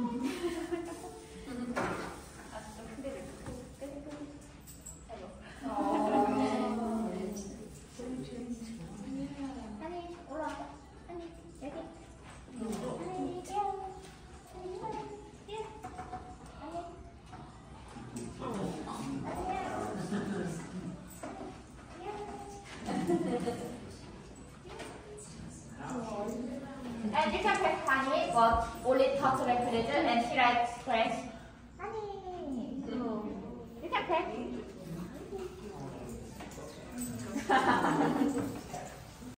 한 And you can press honey, but only talk to the creator and she likes press. Honey. You can press.